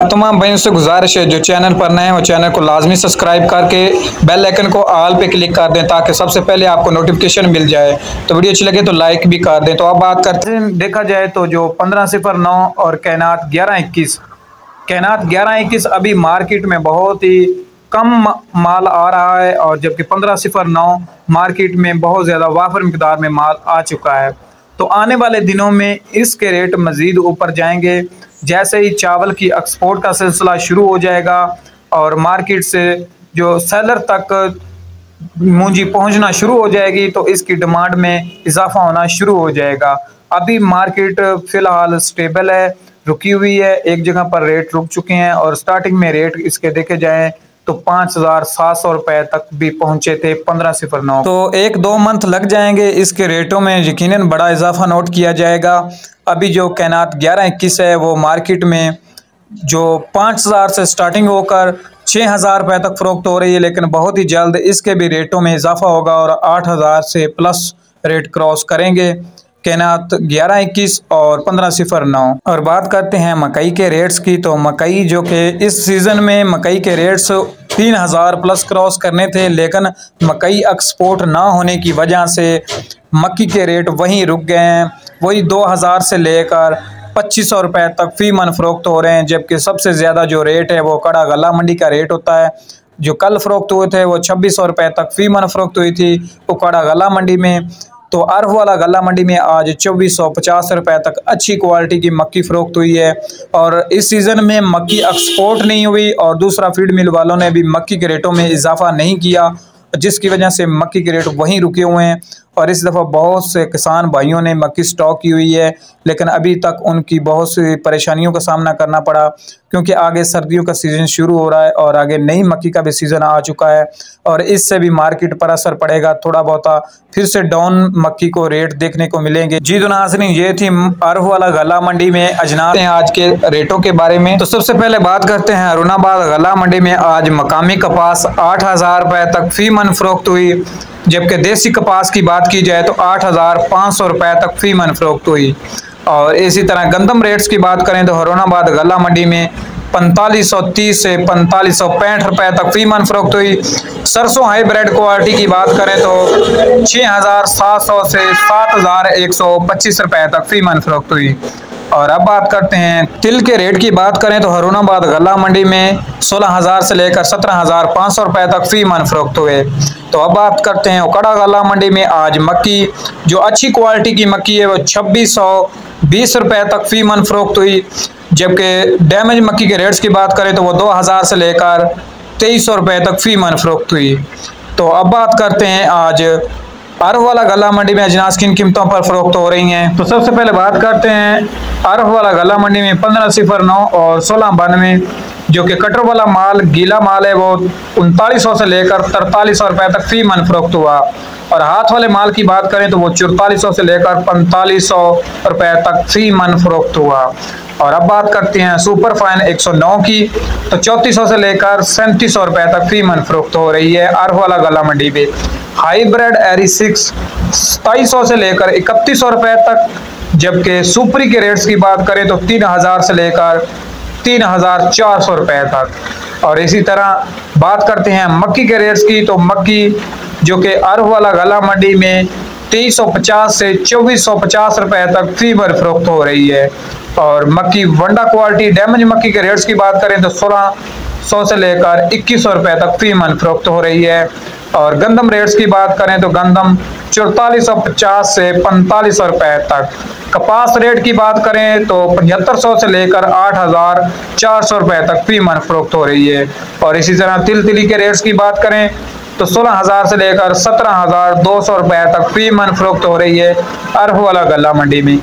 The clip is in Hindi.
तमाम भाइयों से गुजारिश है, जो चैनल पर नए हैं, वो चैनल को लाजमी सब्सक्राइब करके बेल आइकन को आल पे क्लिक कर दें ताकि सबसे पहले आपको नोटिफिकेशन मिल जाए। तो वीडियो अच्छी लगे तो लाइक भी कर दें। तो अब बात करते हैं, देखा जाए तो जो पंद्रह सिफर नौ और कैनात ग्यारह इक्कीस। कैनात ग्यारह इक्कीस अभी मार्केट में बहुत ही कम माल आ रहा है और जबकि पंद्रह सिफर नौ मार्केट में बहुत ज़्यादा वाफर मकदार में माल आ चुका है। तो आने वाले दिनों में इसके रेट मज़ीद ऊपर जाएँगे। जैसे ही चावल की एक्सपोर्ट का सिलसिला शुरू हो जाएगा और मार्केट से जो सेलर तक मूंजी पहुँचना शुरू हो जाएगी तो इसकी डिमांड में इजाफा होना शुरू हो जाएगा। अभी मार्केट फ़िलहाल स्टेबल है, रुकी हुई है, एक जगह पर रेट रुक चुके हैं और स्टार्टिंग में रेट इसके देखे जाएँ तो पाँच हज़ार सात सौ रुपए तक भी पहुँचे थे पंद्रह सिफर नौ। तो एक दो मंथ लग जाएँगे इसके रेटों में, यकीनन बड़ा इजाफा नोट किया जाएगा। अभी जो कैनात ग्यारह इक्कीस है, वो मार्केट में जो पाँच हज़ार से स्टार्टिंग होकर छः हज़ार रुपये तक फ़रोख्त हो रही है, लेकिन बहुत ही जल्द इसके भी रेटों में इजाफा होगा और आठ हज़ार से प्लस रेट क्रॉस करेंगे कैनात ग्यारह इक्कीस और पंद्रह सिफर नौ। और बात करते हैं मकई के रेट्स की तो मकई जो कि इस सीज़न में मकई के रेट्स तीन हज़ार प्लस क्रॉस करने थे, लेकिन मकई एक्सपोर्ट ना होने की वजह से मक्की के रेट वहीं रुक गए हैं। वही दो हज़ार से लेकर पच्चीस सौ रुपये तक फ़ी मन फ़रोख्त हो रहे हैं, जबकि सबसे ज़्यादा जो रेट है वो कड़ा गला मंडी का रेट होता है। जो कल फ़रोख्त हुए थे, वो छब्बीस सौ रुपये तक फ़ी मन फ़रोख्त हुई थी, वो कड़ा गला मंडी में। तो अर्फ वाला गला मंडी में आज चौबीस सौ पचास रुपये तक अच्छी क्वालिटी की मक्की फ़रोख्त हुई है। और इस सीज़न में मक्की एक्सपोर्ट नहीं हुई और दूसरा फ़ीड मिल वालों ने भी मक्की के रेटों में इजाफा नहीं किया, जिसकी वजह से मक्की के रेट वहीं रुके हुए हैं। और इस दफ़ा बहुत से किसान भाइयों ने मक्की स्टॉक की हुई है, लेकिन अभी तक उनकी बहुत सी परेशानियों का सामना करना पड़ा, क्योंकि आगे सर्दियों का सीज़न शुरू हो रहा है और आगे नई मक्की का भी सीज़न आ चुका है और इससे भी मार्केट पर असर पड़ेगा थोड़ा बहुत। फिर से डाउन मक्की को रेट देखने को मिलेंगे। जी तो नाजनी ये थी अर्फ वाला गला मंडी में अजनात हैं आज के रेटों के बारे में। तो सबसे पहले बात करते हैं अरुणाबाद गला मंडी में। आज मकामी कपास आठ हज़ार रुपये तक फ़ी मन फरोख्त हुई। जबकि देसी कपास की बात की जाए तो आठ हज़ार पाँच सौ रुपये तक फ़ी मन फरोख्त हुई। और इसी तरह गंदम रेट्स की बात करें तो हरोनाबाद गला मंडी में पैंतालीस सौ तीस से पैंतालीस सौ पैंठ रुपये तक फ़ी मन फरोख्त हुई। सरसों हाई ब्रेड क्वालिटी की बात करें तो छः हज़ार सात सौ से सात हज़ार एक सौ पच्चीस रुपये तक फ़ी मन फरोख्त हुई। और अब बात करते हैं, तिल के रेट की बात करें तो हरुणाबाद गला मंडी में सोलह हज़ार से लेकर सत्रह हज़ार पाँच सौ रुपये तक फ़ी मन फरोख्त हुए। तो अब बात करते हैं उकड़ा गला मंडी में आज मक्की, जो अच्छी क्वालिटी की मक्की है, वो छब्बीस सौ बीस रुपये तक फ़ी मन फरोख्त हुई। जबकि डैमेज मक्की के रेट्स की बात करें तो वो दो हज़ार से लेकर तेईस सौ रुपये तक फ़ी मन फरोख्त हुई। तो अब बात करते हैं आज अरब वाला गला मंडी में अजनास किन कीमतों पर फरोख्त हो रही हैं। तो सबसे पहले बात करते हैं अरब वाला गला मंडी में पंद्रह सिफर नौ और सोलह बानवे, जो कि कटर वाला माल, गीला माल है, वो उनतालीस सौ से लेकर तरतालीस सौ रुपये तक फ़ी मन फरोख्त हुआ। और हाथ वाले माल की बात करें तो वो चौतालीस सौ से लेकर पैंतालीस सौ रुपये तक फ़ी मन फरोख्त हुआ। और अब बात करते हैं सुपर फाइन 109 की तो चौंतीस सौ से लेकर सैंतीस सौ रुपये तक फ़ी मन फरोख्त हो रही है अर्फ वाला गला मंडी में। हाईब्रिड एरी सिक्स सताईस सौ लेकर इकतीस सौ रुपये तक। जबकि सुपरी के रेट्स की बात करें तो तीन हज़ार से लेकर तीन हज़ार चार सौ रुपये तक। और इसी तरह बात करते हैं मक्की के रेट्स की तो मक्की जो कि अर्फ वाला गला मंडी में तेईस सौ पचास से चौबीस सौ पचास रुपये तक फ़ी भर फरोख्त हो रही है। और मक्की वंडा क्वालिटी डैमेज मक्की के रेट्स की बात करें तो सोलह सौ से लेकर इक्कीस सौ रुपये तक फ़ी मन फरोख्त हो रही है। और गंदम रेट्स की बात करें तो गंदम चौतालीस सौ पचास से पैंतालीस सौ रुपये तक। कपास रेट की बात करें तो पचहत्तर सौ से लेकर आठ हज़ार चार सौ रुपये तक फ़ी मन फरोख्त हो रही है। और इसी तरह तिल तिली के रेट्स की बात करें तो सोलह हज़ार से लेकर सत्रह हज़ार दो सौ रुपये तक फ़ी मन फरोख्त हो रही है वाला गला मंडी में।